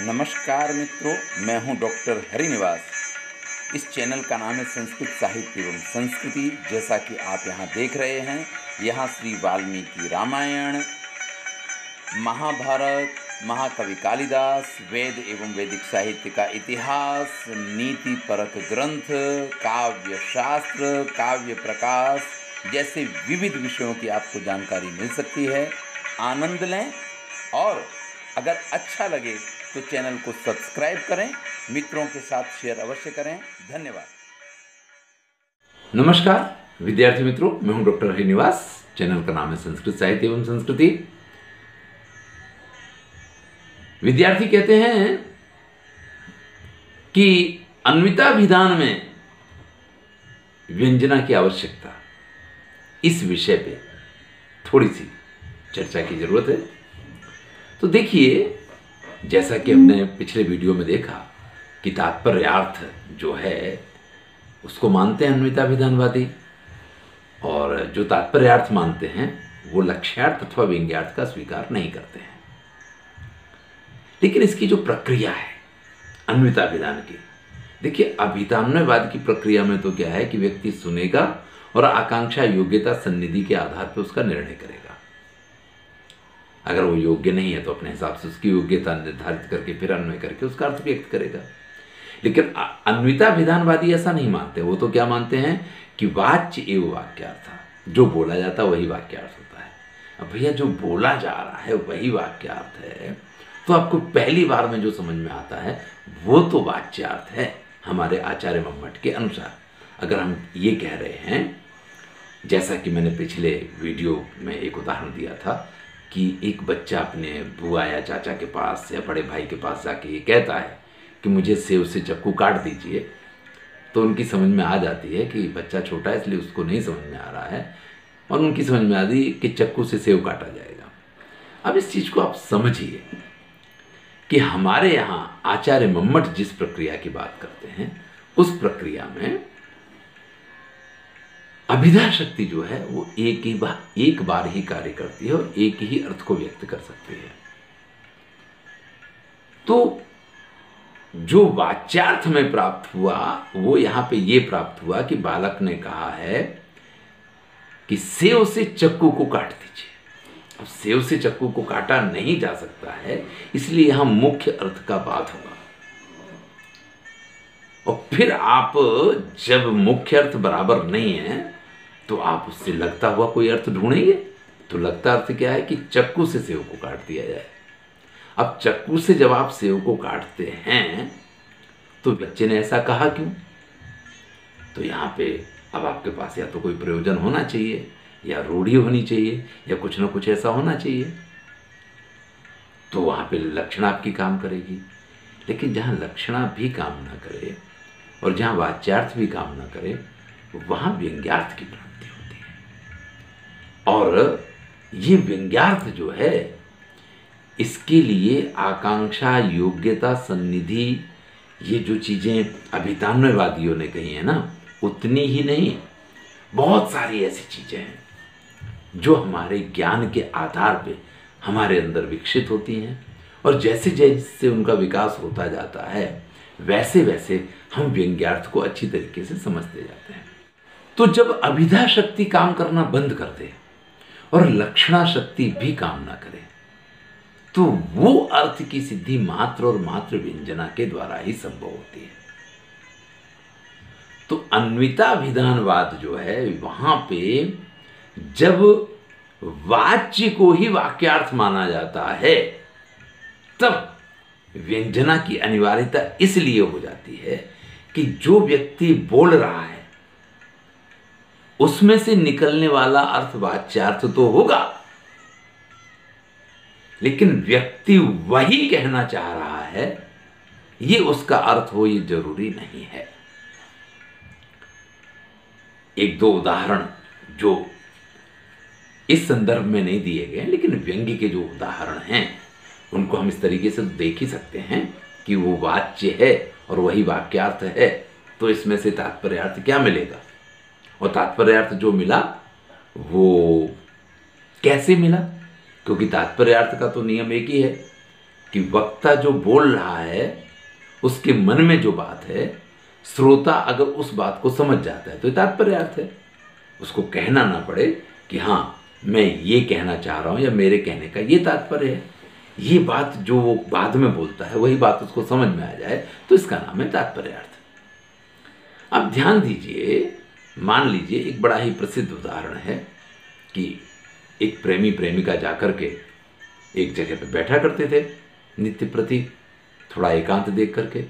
नमस्कार मित्रों, मैं हूँ डॉक्टर हरिनिवास। इस चैनल का नाम है संस्कृत साहित्य एवं संस्कृति। जैसा कि आप यहाँ देख रहे हैं, यहाँ श्री वाल्मीकि रामायण, महाभारत, महाकवि कालिदास, वेद एवं वैदिक साहित्य का इतिहास, नीति परक ग्रंथ, काव्य शास्त्र, काव्य प्रकाश जैसे विविध विषयों की आपको जानकारी मिल सकती है। आनंद लें और अगर अच्छा लगे तो चैनल को सब्सक्राइब करें, मित्रों के साथ शेयर अवश्य करें। धन्यवाद। नमस्कार, विद्यार्थी मित्रों, मैं हूँ डॉक्टर हरिनिवास। चैनल का नाम है संस्कृत साहित्य एवं संस्कृति। विद्यार्थी कहते हैं कि अन्विता विधान में व्यंजना की आवश्यकता। इस विषय पे थोड़ी सी चर्चा की ज़रूरत है। तो देखिए जैसा कि हमने पिछले वीडियो में देखा कि तात्पर्यार्थ जो है, उसको मानते हैं अन्विता विधानवादी। और जो तात्पर्यार्थ मानते हैं, वो लक्ष्यार्थ अथवा व्यंग्यार्थ का स्वीकार नहीं करते हैं। लेकिन इसकी जो प्रक्रिया है, अन्विता विधान की, देखिए अभितान्वयवाद की प्रक्रिया में तो क्या है कि व्यक्ति सुनेगा और आकांक्षा योग्यता सन्निधि के आधार पर उसका निर्णय करेगा। अगर वो योग्य नहीं है तो अपने हिसाब से उसकी योग्यता निर्धारित करके, फिर अन्वय करके उसका अर्थ व्यक्त करेगा। लेकिन अन्विता विधानवादी ऐसा नहीं मानते। वो तो क्या मानते हैं कि वाच्य एवं वाक्यार्थ जो बोला जाता है वही वाक्यार्थ होता है। अब भैया, जो बोला जा रहा है वही वाक्यार्थ है। तो आपको पहली बार में जो समझ में आता है, वो तो वाच्यार्थ है हमारे आचार्य मम्मट के अनुसार। अगर हम ये कह रहे हैं, जैसा कि मैंने पिछले वीडियो में एक उदाहरण दिया था कि एक बच्चा अपने बुआ या चाचा के पास या बड़े भाई के पास जाके ये कहता है कि मुझे सेव से चक्कू काट दीजिए तो उनकी समझ में आ जाती है कि बच्चा छोटा है, इसलिए उसको नहीं समझ में आ रहा है। और उनकी समझ में आती है कि चक्कू से सेव काटा जाएगा। अब इस चीज़ को आप समझिए कि हमारे यहाँ आचार्य मम्मट जिस प्रक्रिया की बात करते हैं, उस प्रक्रिया में अभिधा शक्ति जो है, वो एक ही बार एक बार ही कार्य करती है और एक ही अर्थ को व्यक्त कर सकती है। तो जो वाच्यार्थ में प्राप्त हुआ, वो यहाँ पे ये प्राप्त हुआ कि बालक ने कहा है कि सेव से चक्कू को काट दीजिए। अब सेव से चक्कू को काटा नहीं जा सकता है, इसलिए यहाँ मुख्य अर्थ का बात होगा। और फिर आप जब मुख्य अर्थ बराबर नहीं है तो आप उससे लगता हुआ कोई अर्थ ढूंढेंगे? तो लगता अर्थ क्या है कि चक्कू से सेव को काट दिया जाए। अब चक्कू से जब आप सेव को काटते हैं तो बच्चे ने ऐसा कहा क्यों? तो यहाँ पे अब आपके पास या तो कोई प्रयोजन होना चाहिए, या रूढ़ी होनी चाहिए, या कुछ ना कुछ ऐसा होना चाहिए। तो वहाँ पे लक्षण आपकी काम करेगी। लेकिन जहाँ लक्षणा भी काम ना करे और जहाँ वाच्यार्थ भी काम ना करे, वहाँ व्यंग्यार्थ की प्राप्ति और ये व्यंग्यार्थ जो है, इसके लिए आकांक्षा, योग्यता, सन्निधि, ये जो चीज़ें अभितान्वयवादियों ने कही है ना, उतनी ही नहीं, बहुत सारी ऐसी चीज़ें हैं, जो हमारे ज्ञान के आधार पे हमारे अंदर विकसित होती हैं। और जैसे जैसे उनका विकास होता जाता है, वैसे वैसे हम व्यंग्यार्थ को अच्छी तरीके से समझते जाते हैं। तो जब अभिधा शक्ति काम करना बंद कर दे और लक्षणा शक्ति भी काम ना करे। तो वो अर्थ की सिद्धि मात्र और मात्र व्यंजना के द्वारा ही संभव होती है। तो अन्विता विधानवाद जो है, वहाँ पे जब वाच्य को ही वाक्यार्थ माना जाता है, तब व्यंजना की अनिवार्यता इसलिए हो जाती है कि जो व्यक्ति बोल रहा है उसमें से निकलने वाला अर्थ वाच्यार्थ तो होगा। लेकिन व्यक्ति वही कहना चाह रहा है, ये उसका अर्थ हो, ये ज़रूरी नहीं है। एक दो उदाहरण जो इस संदर्भ में नहीं दिए गए, लेकिन व्यंग्य के जो उदाहरण हैं, उनको हम इस तरीके से देख ही सकते हैं कि वो वाच्य है और वही वाक्यार्थ है तो इसमें से तात्पर्यार्थ क्या मिलेगा? और तात्पर्यार्थ जो मिला, वो कैसे मिला? क्योंकि तात्पर्यार्थ का तो नियम एक ही है कि वक्ता जो बोल रहा है, उसके मन में जो बात है, श्रोता अगर उस बात को समझ जाता है तो तात्पर्य अर्थ है। उसको कहना ना पड़े कि हाँ मैं ये कहना चाह रहा हूँ या मेरे कहने का ये तात्पर्य है। ये बात जो वो बाद में बोलता है, वही बात उसको समझ में आ जाए तो इसका नाम है तात्पर्य अर्थ अब ध्यान दीजिए मान लीजिए एक बड़ा ही प्रसिद्ध उदाहरण है कि एक प्रेमी प्रेमिका जाकर के एक जगह पर बैठा करते थे, नित्य प्रति थोड़ा एकांत देख करके।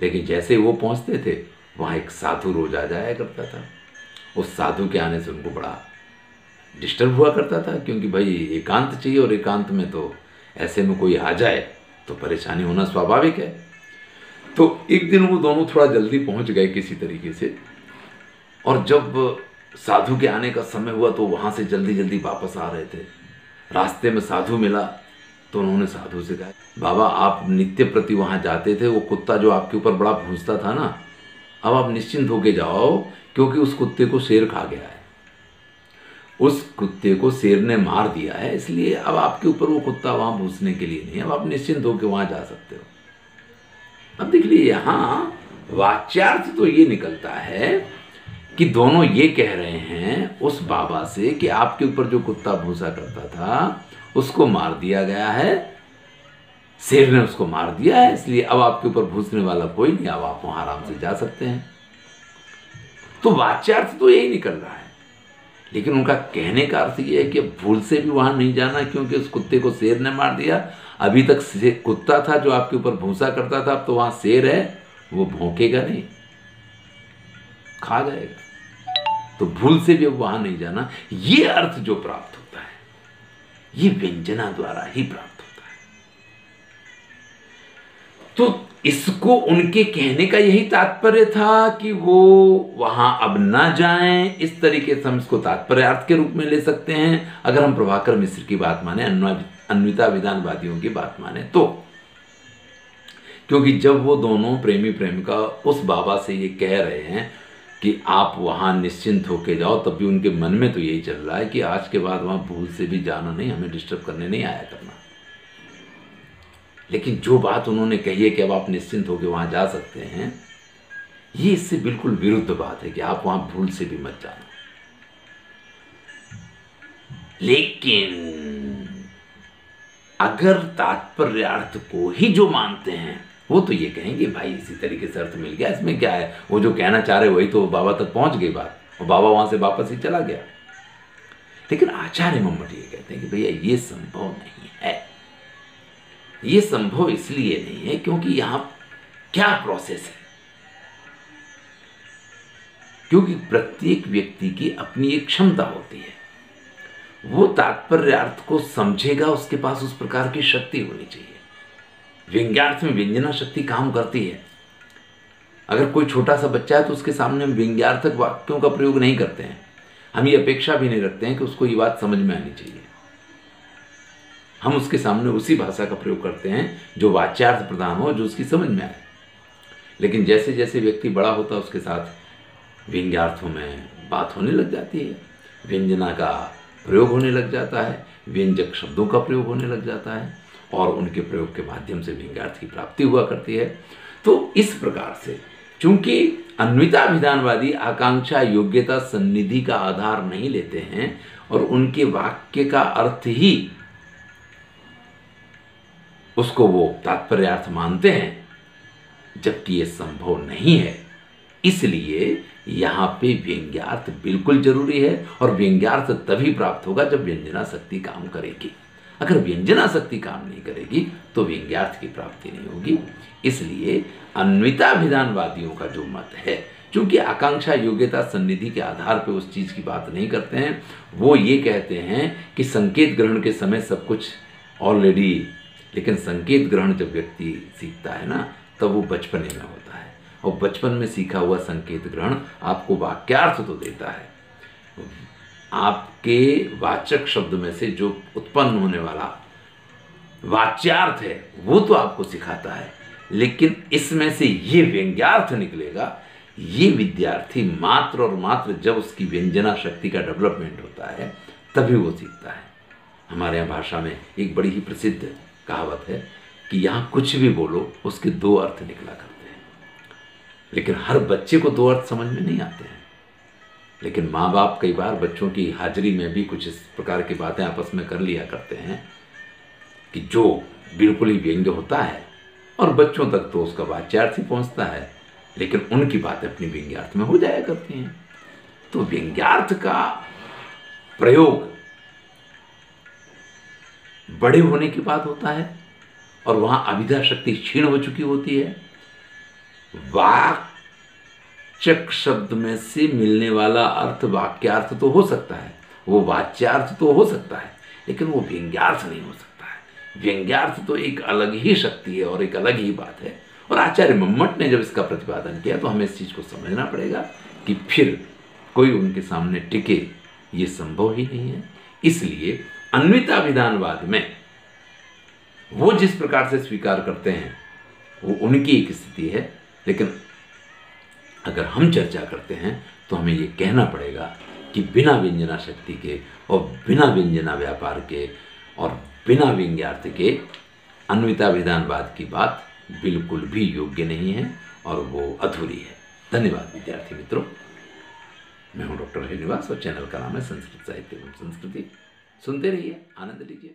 लेकिन जैसे वो पहुँचते थे, वहाँ एक साधु रोज आ जाया करता था। उस साधु के आने से उनको बड़ा डिस्टर्ब हुआ करता था, क्योंकि भाई, एकांत चाहिए और एकांत में तो ऐसे में कोई आ जाए तो परेशानी होना स्वाभाविक है। तो एक दिन वो दोनों थोड़ा जल्दी पहुँच गए किसी तरीके से। और जब साधु के आने का समय हुआ तो वहाँ से जल्दी जल्दी वापस आ रहे थे। रास्ते में साधु मिला तो उन्होंने साधु से कहा, बाबा, आप नित्य प्रति वहाँ जाते थे, वो कुत्ता जो आपके ऊपर बड़ा भूसता था ना, अब आप निश्चिंत होके जाओ क्योंकि उस कुत्ते को शेर खा गया है। उस कुत्ते को शेर ने मार दिया है, इसलिए अब आपके ऊपर वो कुत्ता वहाँ भूसने के लिए नहीं अब आप निश्चिंत होकर वहाँ जा सकते हो। अब देख लीजिए, यहाँ वाच्यार्थ तो ये निकलता है कि दोनों ये कह रहे हैं उस बाबा से कि आपके ऊपर जो कुत्ता भूसा करता था, उसको मार दिया गया है। शेर ने उसको मार दिया है, इसलिए अब आपके ऊपर भूसने वाला कोई नहीं, अब आप वहाँ आराम से जा सकते हैं। तो वाच्यार्थ तो यही निकल रहा है। लेकिन उनका कहने का अर्थ यह है कि भूल से भी वहाँ नहीं जाना, क्योंकि उस कुत्ते को शेर ने मार दिया। अभी तक कुत्ता था जो आपके ऊपर भूसा करता था, अब तो वहाँ शेर है, वो भोंकेगा नहीं। खा जाएगा तो भूल से भी वहाँ नहीं जाना, ये अर्थ जो प्राप्त होता है, ये व्यंजना द्वारा ही प्राप्त होता है। तो इसको उनके कहने का यही तात्पर्य था कि वो वहाँ अब ना जाएँ, इस तरीके से हम इसको तात्पर्य अर्थ के रूप में ले सकते हैं। अगर हम प्रभाकर मिश्र की बात माने अन्विता विधानवादियों की बात माने तो। क्योंकि जब वो दोनों प्रेमी प्रेमिका उस बाबा से ये कह रहे हैं कि आप वहाँ निश्चिंत होके जाओ, तब भी उनके मन में तो यही चल रहा है कि आज के बाद वहाँ भूल से भी जाना नहीं, हमें डिस्टर्ब करने नहीं आया करना। लेकिन जो बात उन्होंने कही है कि अब आप निश्चिंत होकर वहाँ जा सकते हैं, ये इससे बिल्कुल विरुद्ध बात है कि आप वहाँ भूल से भी मत जाना। लेकिन अगर तात्पर्यार्थ को ही जो मानते हैं वो तो ये कहेंगे, भाई, इसी तरीके से अर्थ मिल गया, इसमें क्या है? वो जो कहना चाह रहे वही तो बाबा तक पहुँच गई बात, और बाबा वहाँ से वापस ही चला गया। लेकिन आचार्य मम्मट ये कहते हैं कि, भैया, ये संभव नहीं है। ये संभव इसलिए नहीं है क्योंकि यहाँ क्या प्रोसेस है? क्योंकि प्रत्येक व्यक्ति की अपनी एक क्षमता होती है। वो तात्पर्य अर्थ को समझेगा, उसके पास उस प्रकार की शक्ति होनी चाहिए। व्यंग्यार्थ में व्यंजना शक्ति काम करती है। अगर कोई छोटा सा बच्चा है तो उसके सामने हम व्यंग्यार्थक वाक्यों का प्रयोग नहीं करते हैं। हम ये अपेक्षा भी नहीं रखते हैं कि उसको ये बात समझ में आनी चाहिए। हम उसके सामने उसी भाषा का प्रयोग करते हैं, जो वाच्यार्थ प्रदान हो, जो उसकी समझ में आए। लेकिन जैसे जैसे व्यक्ति बड़ा होता है, उसके साथ व्यंग्यार्थों में बात होने लग जाती है। व्यंजना का प्रयोग होने लग जाता है, व्यंजक शब्दों का प्रयोग होने लग जाता है। और उनके प्रयोग के माध्यम से व्यंग्यार्थ की प्राप्ति हुआ करती है। तो इस प्रकार से, चूँकि अन्विता विधानवादी आकांक्षा योग्यता सन्निधि का आधार नहीं लेते हैं और उनके वाक्य का अर्थ ही उसको वो तात्पर्यार्थ मानते हैं, जबकि ये संभव नहीं है। इसलिए यहाँ पे व्यंग्यार्थ बिल्कुल ज़रूरी है और व्यंग्यार्थ तभी प्राप्त होगा जब व्यंजना शक्ति काम करेगी। अगर व्यंजना शक्ति काम नहीं करेगी तो व्यंग्यार्थ की प्राप्ति नहीं होगी। इसलिए अन्विता विधानवादियों का जो मत है, क्योंकि आकांक्षा योग्यता सन्निधि के आधार पर उस चीज़ की बात नहीं करते हैं, वो ये कहते हैं कि संकेत ग्रहण के समय सब कुछ ऑलरेडी लेकिन संकेत ग्रहण जब व्यक्ति सीखता है ना, तब तो वो बचपने में होता है। और बचपन में सीखा हुआ संकेत ग्रहण आपको वाक्यार्थ तो देता है। आपके वाचक शब्द में से जो उत्पन्न होने वाला वाच्यार्थ है, वो तो आपको सिखाता है। लेकिन इसमें से ये व्यंग्यार्थ निकलेगा, ये विद्यार्थी मात्र और मात्र जब उसकी व्यंजना शक्ति का डेवलपमेंट होता है, तभी वो सीखता है। हमारे यहाँ भाषा में एक बड़ी ही प्रसिद्ध कहावत है कि यहाँ कुछ भी बोलो, उसके दो अर्थ निकला करते हैं। लेकिन हर बच्चे को दो अर्थ समझ में नहीं आते हैं। लेकिन माँ बाप कई बार बच्चों की हाजिरी में भी कुछ इस प्रकार की बातें आपस में कर लिया करते हैं कि जो बिल्कुल ही व्यंग्य होता है और बच्चों तक तो उसका वाच्यार्थ ही पहुँचता है, लेकिन उनकी बातें अपनी व्यंग्यार्थ में हो जाया करती हैं। तो व्यंग्यार्थ का प्रयोग बड़े होने की बात होता है और वहाँ अभिधा शक्ति क्षीण हो चुकी होती है। वाचक शब्द में से मिलने वाला अर्थ, वाक्यार्थ तो हो सकता है। वो वाच्यार्थ तो हो सकता है, लेकिन वो व्यंग्यार्थ नहीं हो सकता है। व्यंग्यार्थ तो एक अलग ही शक्ति है और एक अलग ही बात है। और आचार्य मम्मट ने जब इसका प्रतिपादन किया तो हमें इस चीज़ को समझना पड़ेगा कि फिर कोई उनके सामने टिके, ये संभव ही नहीं है। इसलिए अन्विता विधानवाद में वो जिस प्रकार से स्वीकार करते हैं, वो उनकी एक स्थिति है, लेकिन अगर हम चर्चा करते हैं तो हमें ये कहना पड़ेगा कि बिना व्यंजना शक्ति के और बिना व्यंजना व्यापार के और बिना व्यंग्यार्थ के अन्विता विधानवाद की बात बिल्कुल भी योग्य नहीं है और वो अधूरी है। धन्यवाद विद्यार्थी मित्रों। मैं हूँ डॉक्टर श्रीनिवास और चैनल का नाम है संस्कृत साहित्य एवं संस्कृति। सुनते रहिए, आनंद लीजिए।